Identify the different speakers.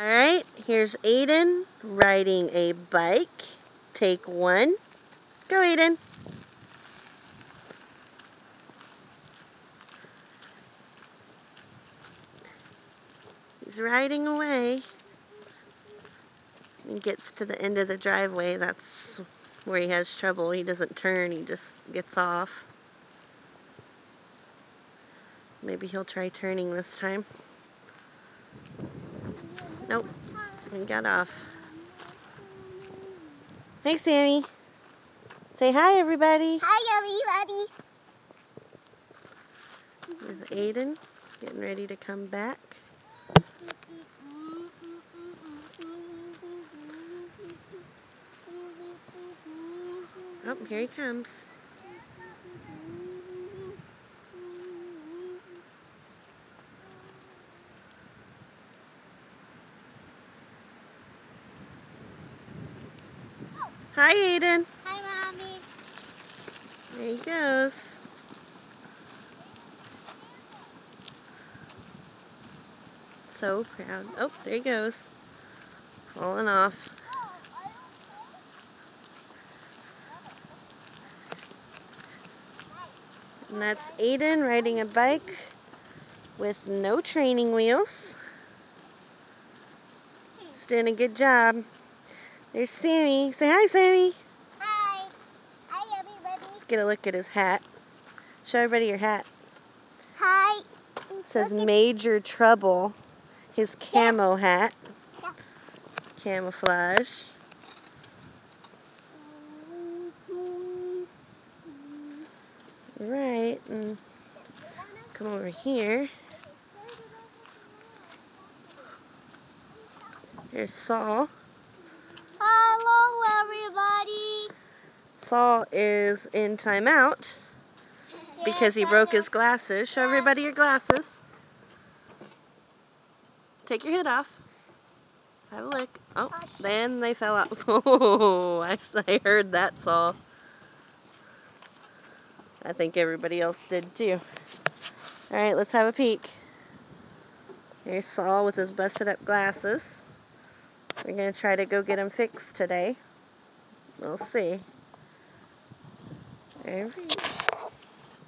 Speaker 1: Alright, here's Aidan riding a bike. Take one. Go, Aidan. He's riding away. He gets to the end of the driveway. That's where he has trouble. He doesn't turn, he just gets off. Maybe he'll try turning this time. Nope. He got off. Hey, Sammy. Say hi, everybody.
Speaker 2: Hi,
Speaker 1: There's
Speaker 2: everybody.
Speaker 1: Aidan getting ready to come back. Oh, here he comes. Hi, Aidan.
Speaker 2: Hi, Mommy.
Speaker 1: There he goes. So proud. Oh, there he goes. Falling off. And that's Aidan riding a bike with no training wheels. He's doing a good job. There's Sammy. Say hi, Sammy.
Speaker 2: Hi. Hi, everybody.
Speaker 1: Let's get a look at his hat. Show everybody your hat.
Speaker 2: Hi.
Speaker 1: It says
Speaker 2: Look
Speaker 1: Major Trouble. His camo hat.
Speaker 2: Yeah.
Speaker 1: Camouflage. Right, and come over here. Here's Saul. Saul is in timeout because he broke his glasses. Show everybody your glasses. Take your hood off. Have a look. Oh, then they fell out. Oh, I, I heard that, Saul. I think everybody else did too. Alright, let's have a peek. Here's Saul with his busted up glasses. We're going to try to go get him fixed today. We'll see very